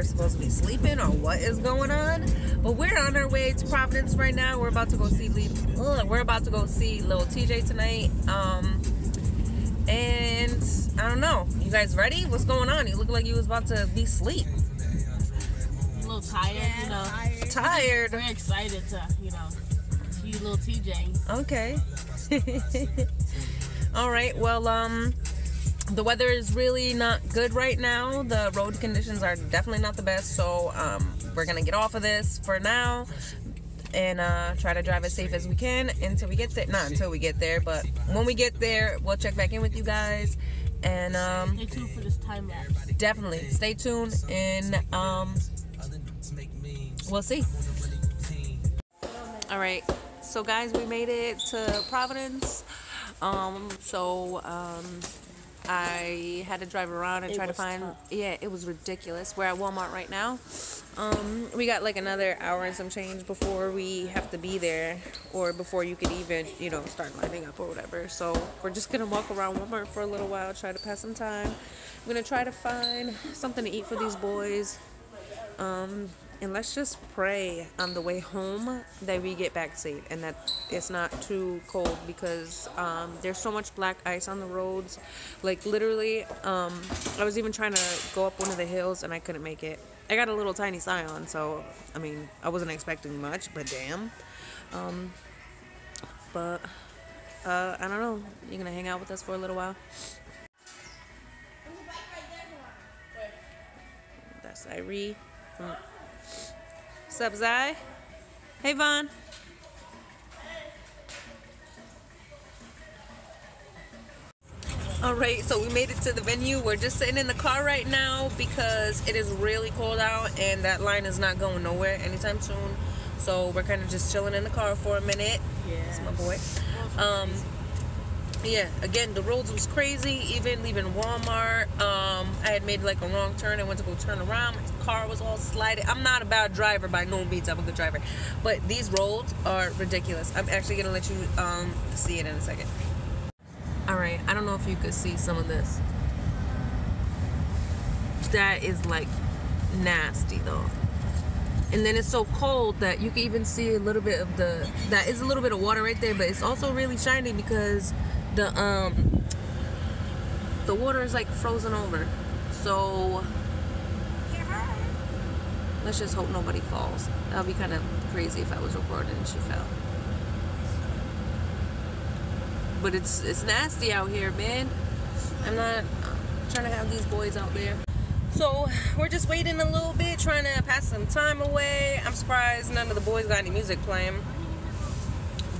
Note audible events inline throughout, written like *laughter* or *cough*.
they're supposed to be sleeping or what is going on. But we're on our way to Providence right now. We're about to go see ugh, we're about to go see Lil TJay tonight. Um and I don't know. You guys ready? What's going on? You look like you was about to be asleep. A little tired, yeah, you know. Tired. tired. We're excited to, you know, see Lil TJay. Okay. *laughs* All right. Well, um the weather is really not good right now. The road conditions are definitely not the best. So um, we're gonna get off of this for now and uh, try to drive as safe as we can until we get there. Not until we get there, but when we get there, we'll check back in with you guys. And um, stay tuned for this time lapse. Definitely stay tuned, and um, we'll see. All right, so guys, we made it to Providence. Um, so um, I had to drive around and it try to find. Tough. Yeah, it was ridiculous. We're at Walmart right now. Um, we got like another hour and some change before we have to be there, or before you could even, you know, start lining up or whatever. So we're just gonna walk around Walmart for a little while, try to pass some time. I'm gonna try to find something to eat for these boys. Um, and let's just pray on the way home that we get back safe and that it's not too cold because um, there's so much black ice on the roads like literally um, i was even trying to go up one of the hills and i couldn't make it i got a little tiny scion so i mean i wasn't expecting much but damn um, but uh, i don't know you're gonna hang out with us for a little while that's Irie. What's up, Zai? Hey, Vaughn. All right, so we made it to the venue. We're just sitting in the car right now because it is really cold out and that line is not going nowhere anytime soon. So we're kind of just chilling in the car for a minute. Yeah. That's my boy. Um, yeah again the roads was crazy even leaving walmart um i had made like a wrong turn and went to go turn around my car was all sliding i'm not a bad driver by no means i'm a good driver but these roads are ridiculous i'm actually gonna let you um see it in a second all right i don't know if you could see some of this. That is like nasty though. And then it's so cold that you can even see a little bit of the that is a little bit of water right there but it's also really shiny because the um the water is like frozen over. So let's just hope nobody falls. That would be kind of crazy if I was recording and she fell but it's it's nasty out here man. I'm not trying to have these boys out there. So we're just waiting a little bit trying to pass some time away. I'm surprised none of the boys got any music playing.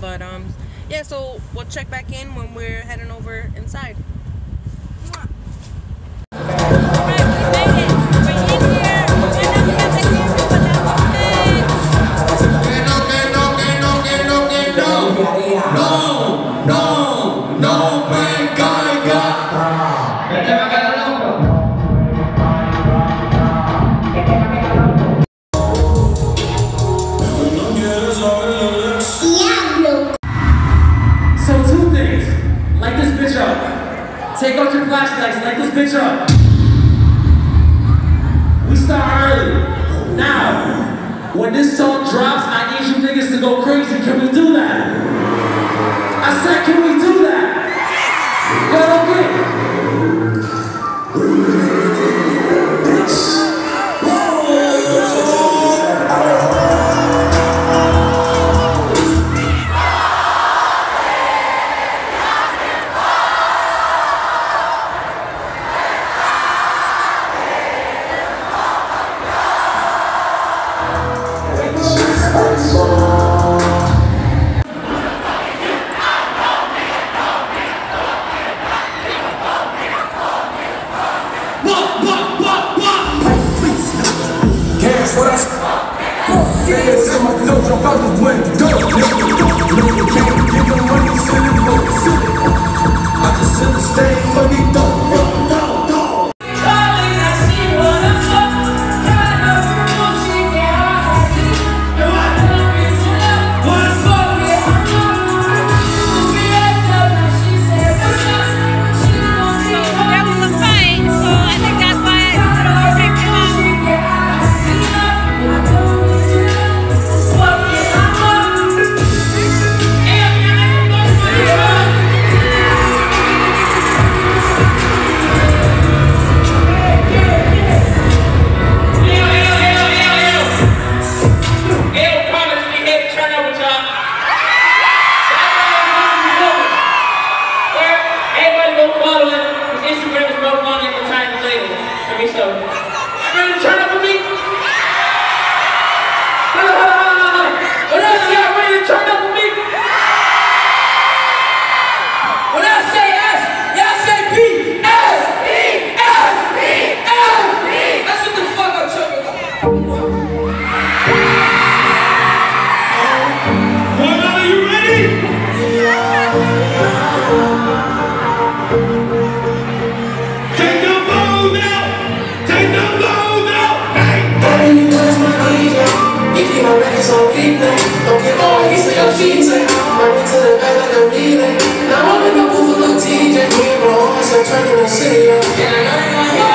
But um yeah, so we'll check back in when we're heading over inside. Terima kasih. niggas on replay. Don't get all used to your cheating. Now we to the back like a relay. Now I'm in the booth with a DJ. We're on I'm turning the city up. And I know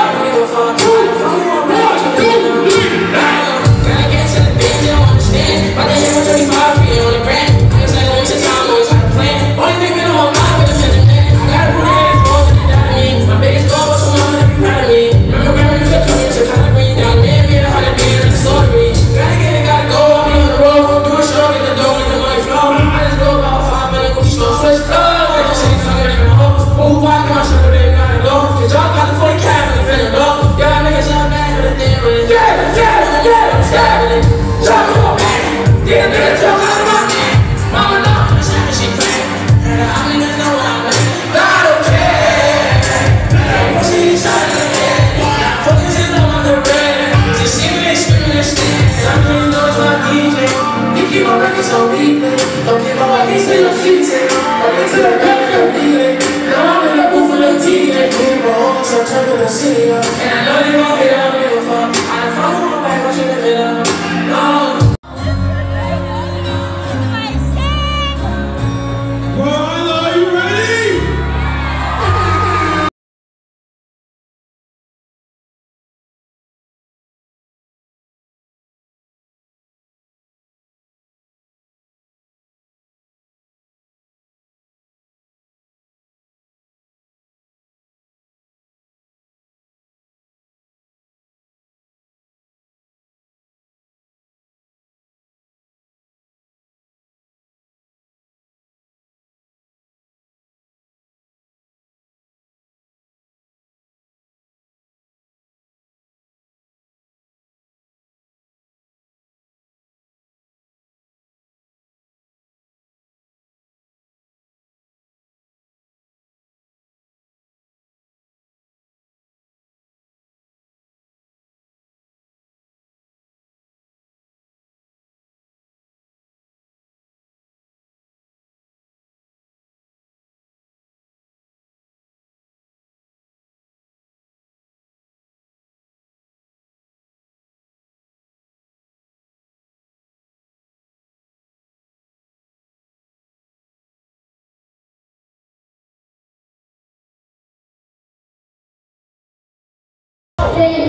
Say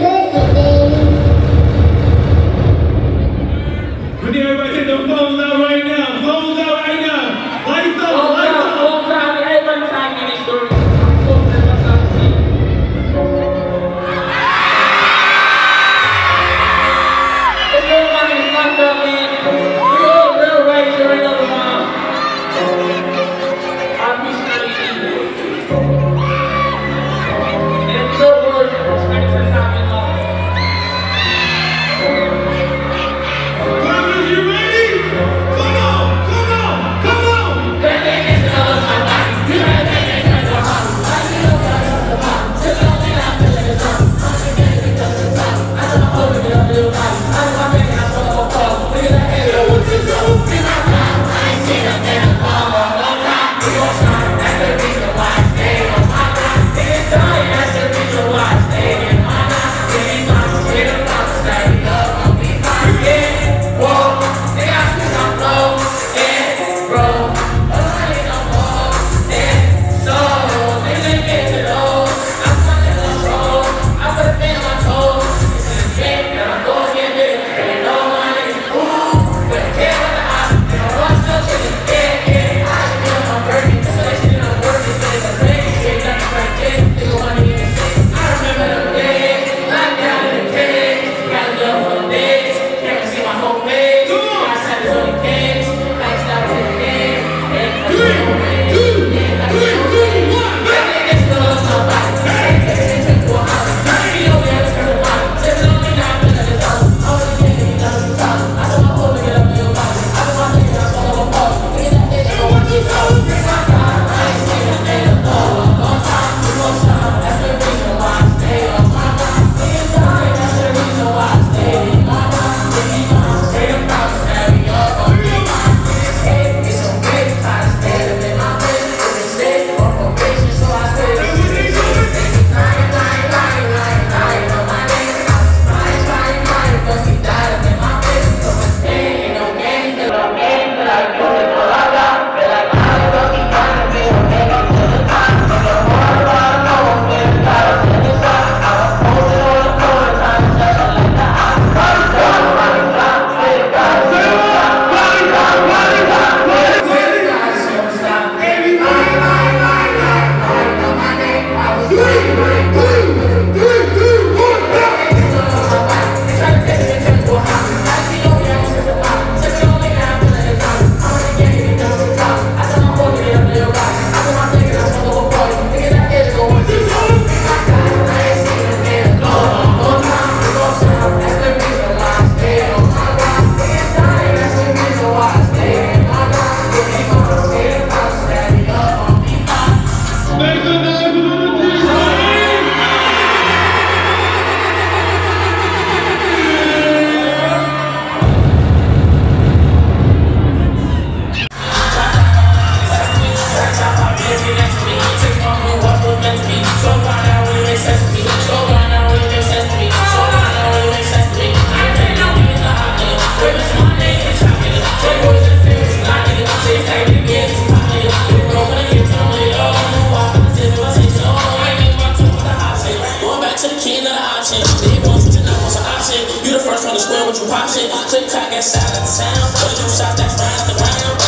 Took time, got out of town. Cause you shot that round the ground?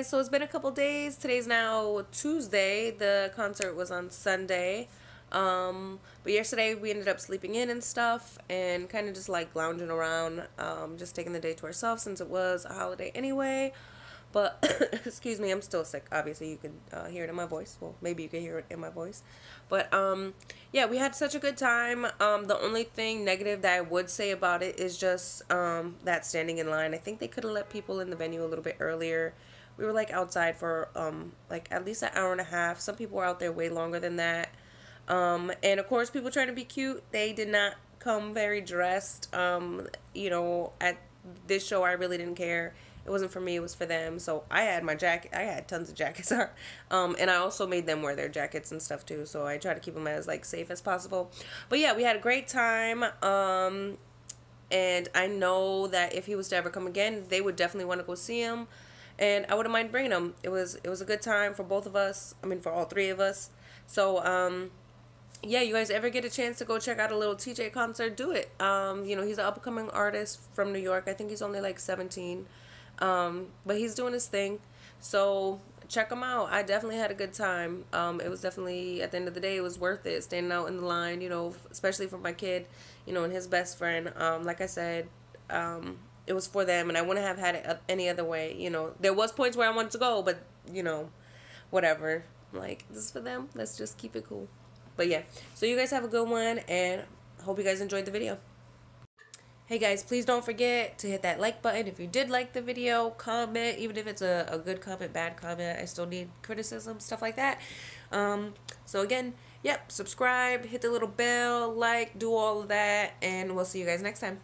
Guys. So it's been a couple days. Today's now Tuesday. The concert was on Sunday. Um, but yesterday we ended up sleeping in and stuff, and kind of just like lounging around, um, just taking the day to ourselves since it was a holiday anyway. But *coughs* excuse me, I'm still sick. Obviously, you can uh, hear it in my voice. Well, maybe you can hear it in my voice. But um, yeah, we had such a good time. Um, the only thing negative that I would say about it is just um, that standing in line. I think they could have let people in the venue a little bit earlier. We were like outside for um, like at least an hour and a half. Some people were out there way longer than that. Um, and of course, people trying to be cute. They did not come very dressed. Um, you know, at this show, I really didn't care. It wasn't for me. It was for them. So I had my jacket. I had tons of jackets. on, *laughs* um, and I also made them wear their jackets and stuff too. So I try to keep them as like safe as possible. But yeah, we had a great time. Um, and I know that if he was to ever come again, they would definitely want to go see him. And I wouldn't mind bringing them. It was it was a good time for both of us. I mean, for all three of us. So um, yeah, you guys ever get a chance to go check out a Lil TJay concert, do it. Um, you know, he's an upcoming artist from New York. I think he's only like 17. Um, but he's doing his thing. So check him out. I definitely had a good time. Um, it was definitely, at the end of the day, it was worth it standing out in the line, you know, especially for my kid, you know, and his best friend. Um, like I said, um, it was for them and I wouldn't have had it any other way. You know, there was points where I wanted to go, but, you know, whatever. Like, this is for them. Let's just keep it cool. but yeah, so you guys have a good one, and hope you guys enjoyed the video. Hey guys, please don't forget to hit that like button if you did like the video. Comment, even if it's a, a good comment, bad comment. I still need criticism, stuff like that. Um, so again, yep, subscribe, hit the little bell, like, do all of that, and we'll see you guys next time.